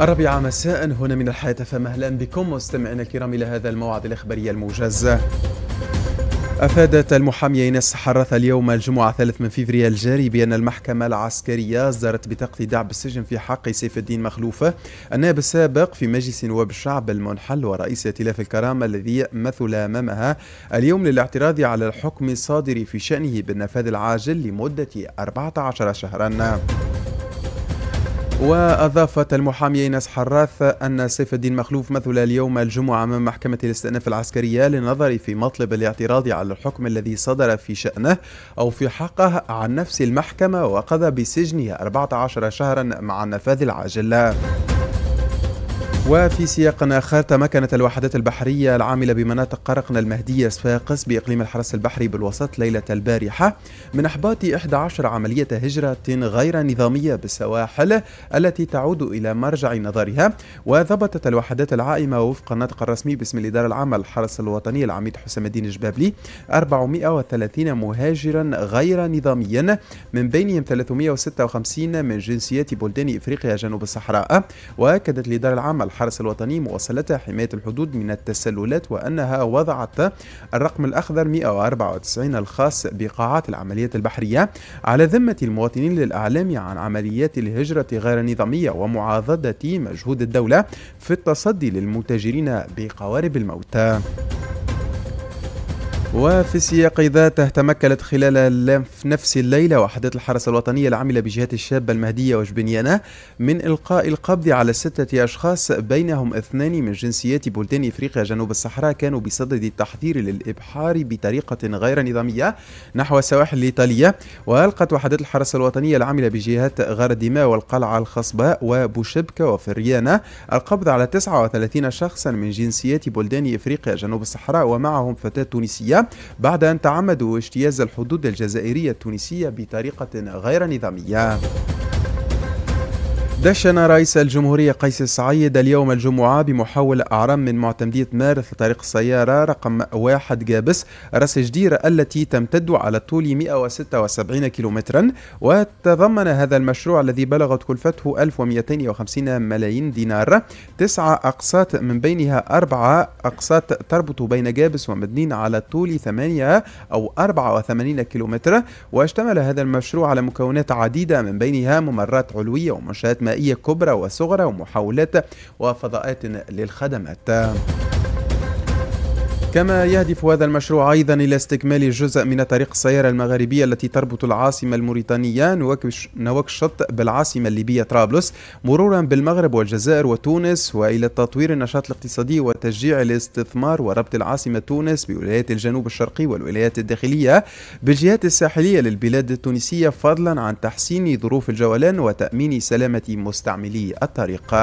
الرابعة مساء هنا من الحياة أف أم أهلا بكم مستمعينا الكرام إلى هذا الموعد الإخباري الموجز. أفادت المحامية إيناس حراث اليوم الجمعة 3 من فيفري الجاري بأن المحكمة العسكرية أصدرت بطاقة إيداع بالسجن في حق سيف الدين مخلوف النائب السابق في مجلس نواب الشعب المنحل ورئيس ائتلاف الكرامة الذي مثل أمامها اليوم للاعتراض على الحكم الصادر في شأنه بالنفاذ العاجل لمدة 14 شهرا. وأضافت المحامية إيناس حراث أن سيف الدين مخلوف مثل اليوم الجمعة أمام محكمة الاستئناف العسكرية للنظر في مطلب الاعتراض على الحكم الذي صدر في شأنه أو في حقه عن نفس المحكمة وقضى بسجنه 14 شهرا مع النفاذ العاجل وفي سياق آخر تمكنت الوحدات البحرية العاملة بمناطق قرقنا المهدية صفاقس بإقليم الحرس البحري بالوسط ليلة البارحة من إحباط 11 عملية هجرة غير نظامية بالسواحل التي تعود إلى مرجع نظرها وضبطت الوحدات العائمة وفق النطق الرسمي باسم الإدارة العامة للحرس الوطني العميد حسام الدين الجبابلي 430 مهاجرا غير نظاميا من بينهم 356 من جنسيات بلدان إفريقيا جنوب الصحراء وأكدت الإدارة العامة الحرس الوطني مواصلة حماية الحدود من التسللات وأنها وضعت الرقم الأخضر 194 الخاص بقاعات العمليات البحرية على ذمة المواطنين للإعلام عن عمليات الهجرة غير النظامية ومعاضدة مجهود الدولة في التصدي للمتاجرين بقوارب الموت وفي سياق ذاته تمكنت خلال نفس الليلة وحدة الحرس الوطنية العاملة بجهات الشابة المهدية وجبنيانة من إلقاء القبض على ستة أشخاص بينهم اثنان من جنسيات بلدان إفريقيا جنوب الصحراء كانوا بصدد التحذير للإبحار بطريقة غير نظامية نحو السواحل الإيطالية وألقت وحدة الحرس الوطنية العاملة بجهات غار الدماء والقلعة الخصباء وبوشبكة وفريانة القبض على 39 شخصا من جنسيات بلدان إفريقيا جنوب الصحراء ومعهم فتاة تونسية بعد أن تعمدوا اجتياز الحدود الجزائرية التونسية بطريقة غير نظامية. دشن رئيس الجمهورية قيس سعيد اليوم الجمعة بمحاولة أعرام من معتمدية مارث طريق السيارة رقم واحد جابس راس جدير التي تمتد على طول 176 كيلومترا. وتضمن هذا المشروع الذي بلغت كلفته 1250 ملايين دينار. تسعة أقساط من بينها أربعة أقساط تربط بين جابس ومدنين على طول 8 أو 84 كيلومتر. واشتمل هذا المشروع على مكونات عديدة من بينها ممرات علوية ومنشآت مائية كبرى وصغرى ومحاولات وفضاءات للخدمات. كما يهدف هذا المشروع أيضا إلى استكمال جزء من طريق السيارة المغاربية التي تربط العاصمة الموريتانية نواكشوط بالعاصمة الليبية طرابلس مرورا بالمغرب والجزائر وتونس وإلى تطوير النشاط الاقتصادي وتشجيع الاستثمار وربط العاصمة تونس بولايات الجنوب الشرقي والولايات الداخلية بالجهات الساحلية للبلاد التونسية فضلا عن تحسين ظروف الجولان وتأمين سلامة مستعملي الطريق.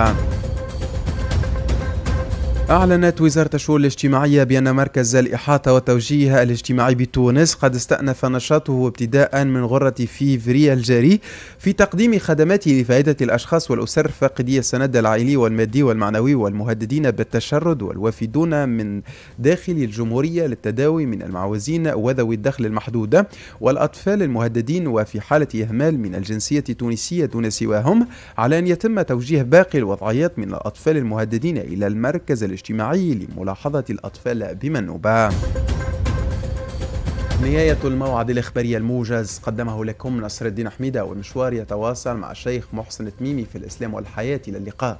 أعلنت وزارة الشؤون الاجتماعية بأن مركز الإحاطة والتوجيه الاجتماعي بتونس قد استأنف نشاطه ابتداء من غرة فيفري الجاري في تقديم خدماته لفائدة الأشخاص والأسر فاقدي السند العائلي والمادي والمعنوي والمهددين بالتشرد والوافدون من داخل الجمهورية للتداوي من المعوزين وذوي الدخل المحدود والأطفال المهددين وفي حالة إهمال من الجنسية التونسية دون سواهم على أن يتم توجيه باقي الوضعيات من الأطفال المهددين إلى المركز الاجتماعي لملاحظة الأطفال بمنوبة نهاية الموعد الإخباري الموجز قدمه لكم نصر الدين حميدة والمشوار يتواصل مع الشيخ محسن تميمي في الإسلام والحياة إلى اللقاء.